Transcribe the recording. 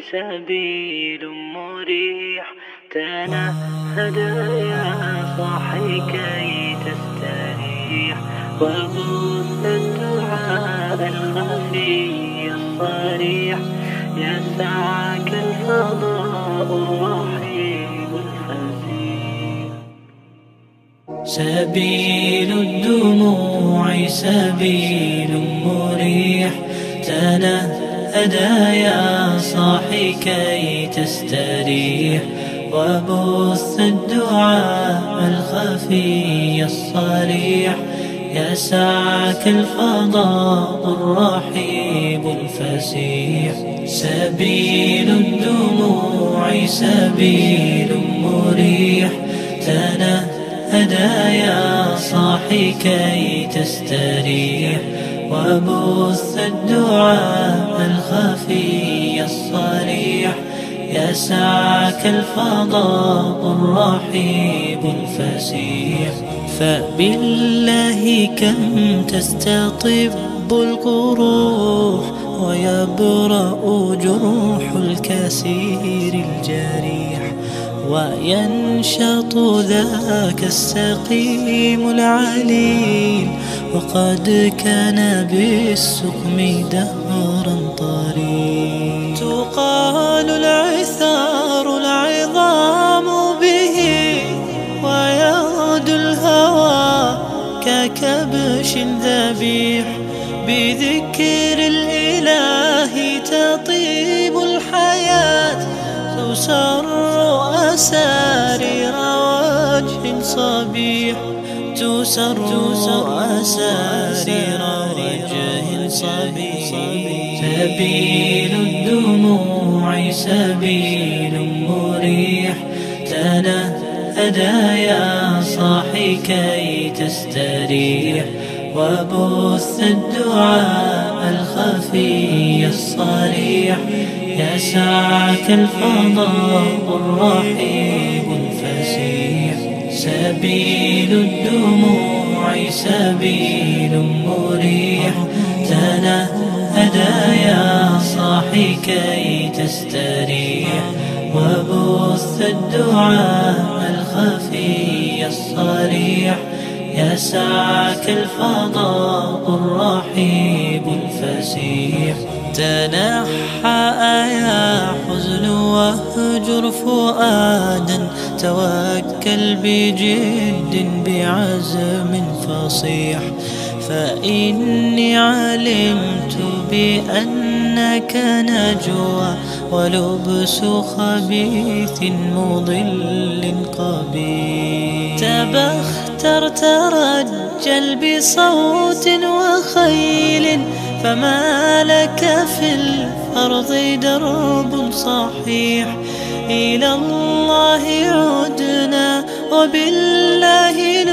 سبيل مريح. تنهد يا صاحي كي تستريح. وبث الدعاء الخفي الصريح. يسعك الفضاء الرحيم الفسيح سبيل الدموع سبيل مريح. تنهدى يا صاحي كي تستريح وبث الدعاء الخفي الصريح. يسعك الفضاء الرحيب الفسيح. سبيل الدموع سبيل مريح. تنهدى يا صاحي كي تستريح. وبث الدعاء الخفي الصريح. يسعك الفضاء الرحيب الفسيح. فبالله كم تستطب القروح ويبرأ جروح الكسير الجريح. وينشط ذاك السقيم العليل وقد كان بالسقم دهرا طريق تقال العثار العظام به ويغدو الهوى ككبش ذبيح. بذكر الإله تطيب الحياة تسر أسارير وجه صبيح تسر أسارير وجه صبيح. سبيل الدموع سبيل مريح تنهدى يا صاحي كي تستريح. وبث الدعاء الخفي الصريح. يسعك الفضاء الرحيب الفسيح سبيل الدموع سبيل مريح. تنهدى يا صاحي كي تستريح. وبث الدعاء الخفي الصريح. يسعك الفضاء الرحيب الفسيح. تنحى يا حزن واهجر فؤادا. توكل بجد بعزم فصيح. فإني علمت بأنك نجوى ولبس خبيث مضل قبيح. تبختر ترجل بصوت وخيل فما لك في الأرض درب صحيح إلى الله عدنا وبالله